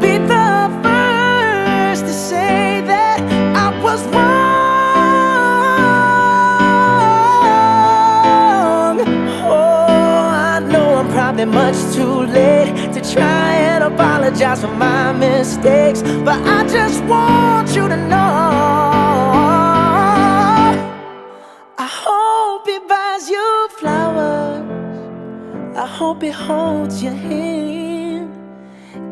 Be the first to say that I was wrong. Oh, I know I'm probably much too late to try and apologize for my mistakes, but I just want you to know. I hope he buys you flowers. I hope he holds your hand,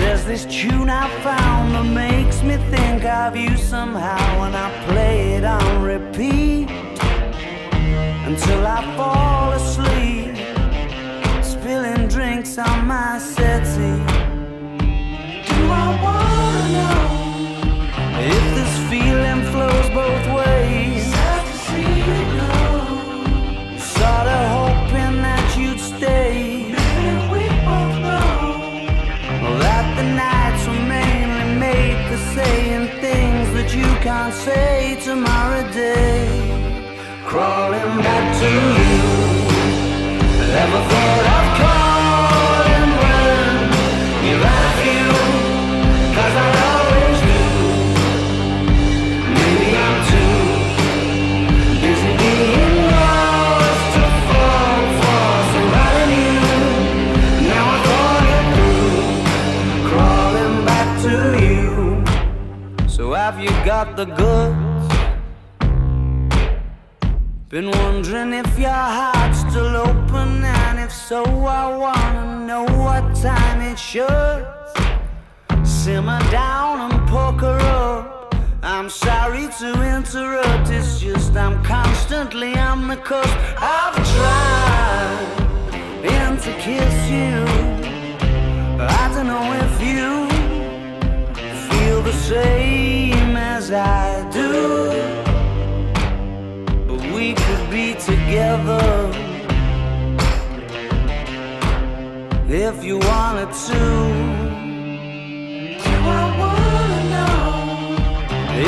There's this tune I found that makes me think of you somehow when I play it on repeat until I fall asleep, spilling drinks on my settee. Do I wanna know if this feeling flows both ways? Saying things that you can't say tomorrow day. Crawling back to you. Ever thought of calling the goods? Been wondering if your heart's still open, and if so, I wanna know what time it should. Simmer down and poker up. I'm sorry to interrupt, it's just I'm constantly on the cusp. I've tried if you wanted to. Do I wanna know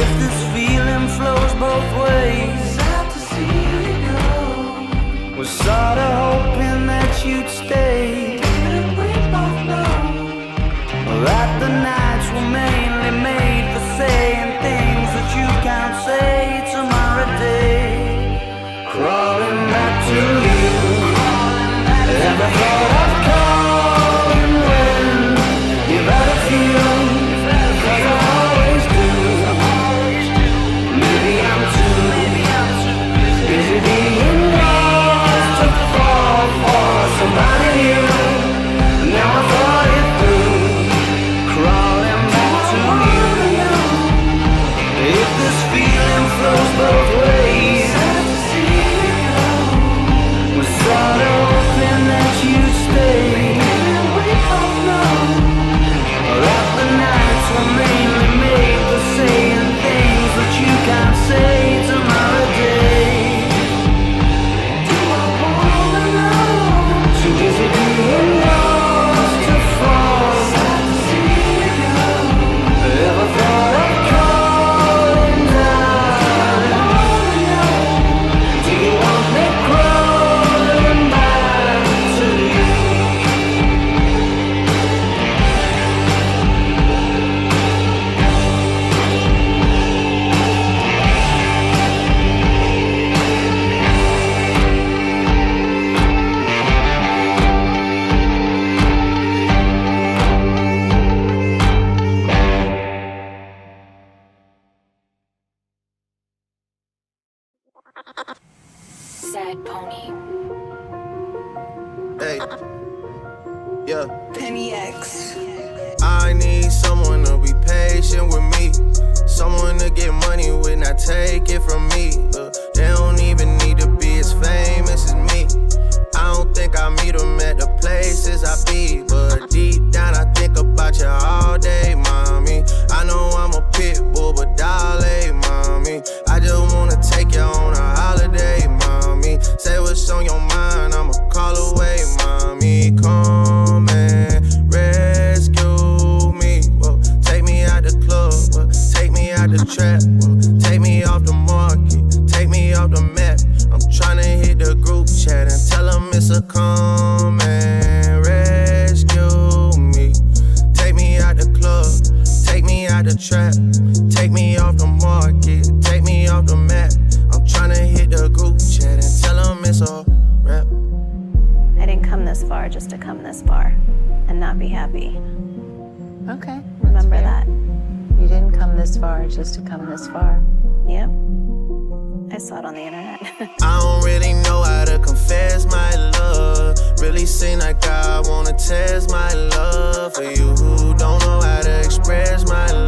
if this feeling flows both ways? Out to see you go. Was sorta hoping that you'd stay. Pony. Hey, yeah. Penny X. I need someone to be patient with me. Someone to get money with, not take it from me. Uh, they don't even need to be as famous as me. I don't think I meet them at the places I be. But deep down, I think about you all day, mommy. I know I'm a pit just to come this far. Yep. I saw it on the internet. I don't really know how to confess my love. Really seem like I wanna test my love for you who don't know how to express my love.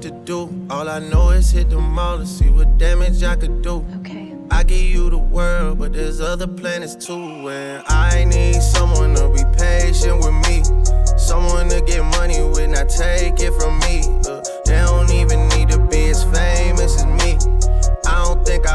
What to do. All I know is hit the mall to see what damage I could do. Okay. I give you the world, but there's other planets too. And I need someone to be patient with me. Someone to get money when I take it from me. Uh, they don't don't even need to be as famous as me. I don't think I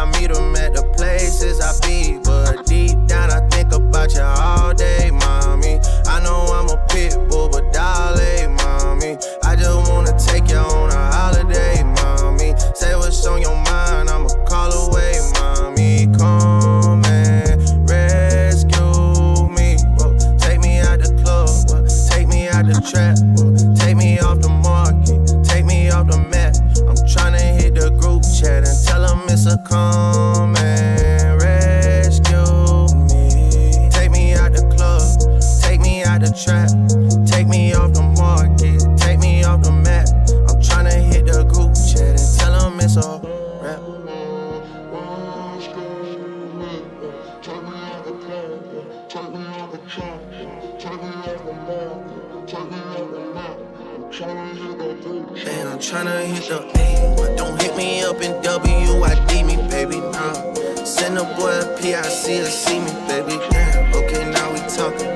me, baby, damn. Okay, now we talking.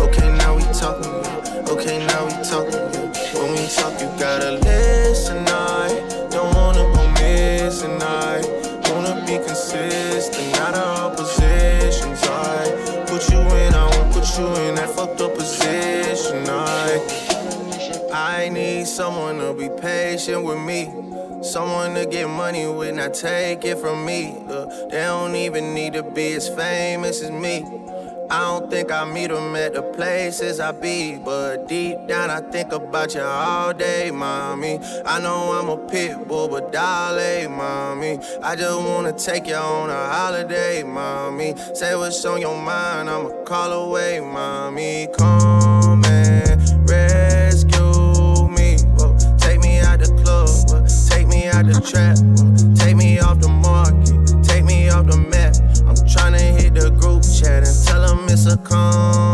Okay, now we talking. Okay, now we talking. When we talk, you gotta listen, I don't wanna go missing, I wanna be consistent, not all positions, I put you in, I won't put you in that fucked up position, I. I need someone to be patient with me. Someone to get money with, not take it from me. They don't even need to be as famous as me. I don't think I meet them at the places I be, but deep down I think about you all day, mommy. I know I'm a pit bull, but dolly, mommy. I just wanna take you on a holiday, mommy. Say what's on your mind, I'ma call away, mommy. Come and rescue me. Whoa, take me out the club, whoa, take me out the trap, whoa, take me off the market, it's a come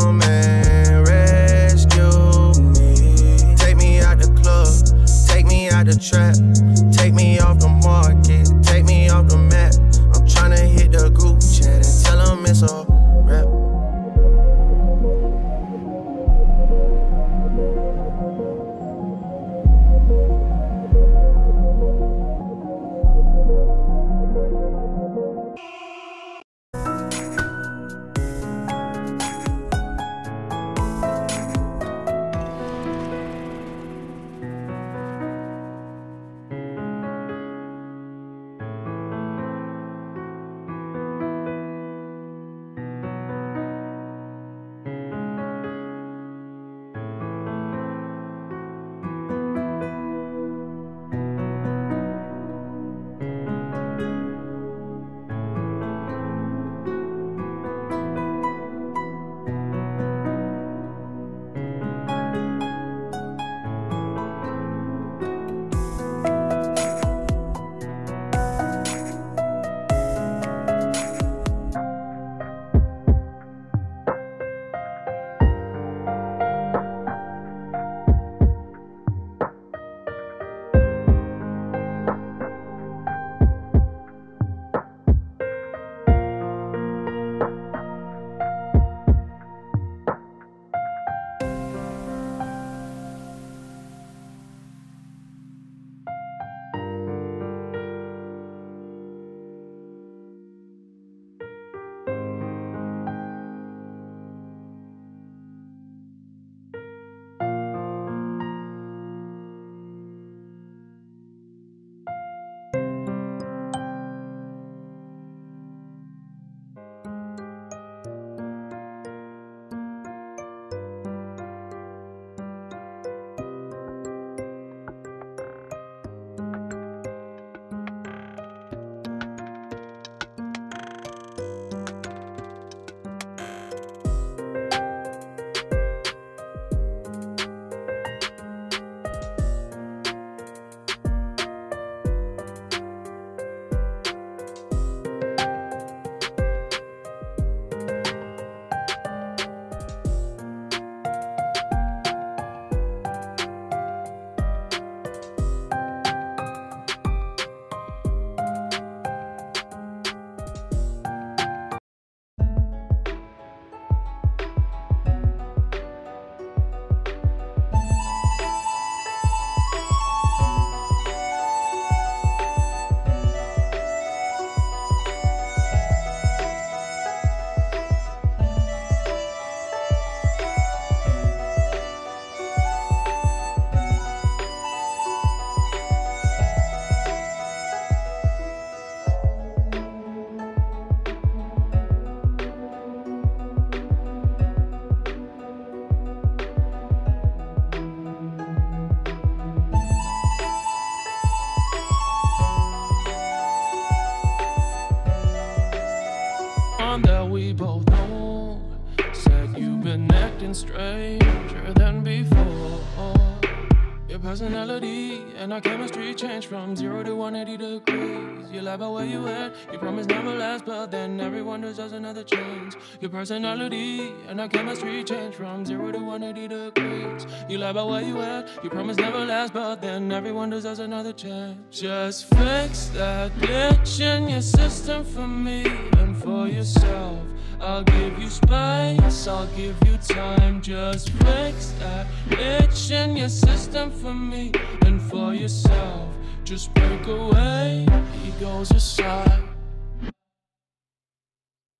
our chemistry changed from zero to 180 degrees. You lie about where you at, you promise never last, but then everyone deserves another chance. Your personality and our chemistry changed from zero to 180 degrees. You lie about where you at, you promise never last, but then everyone deserves another chance. Just fix that glitch in your system for me and for yourself. I'll give you space, I'll give you time. Just fix that itch in your system for me and for yourself. Just break away, egos aside.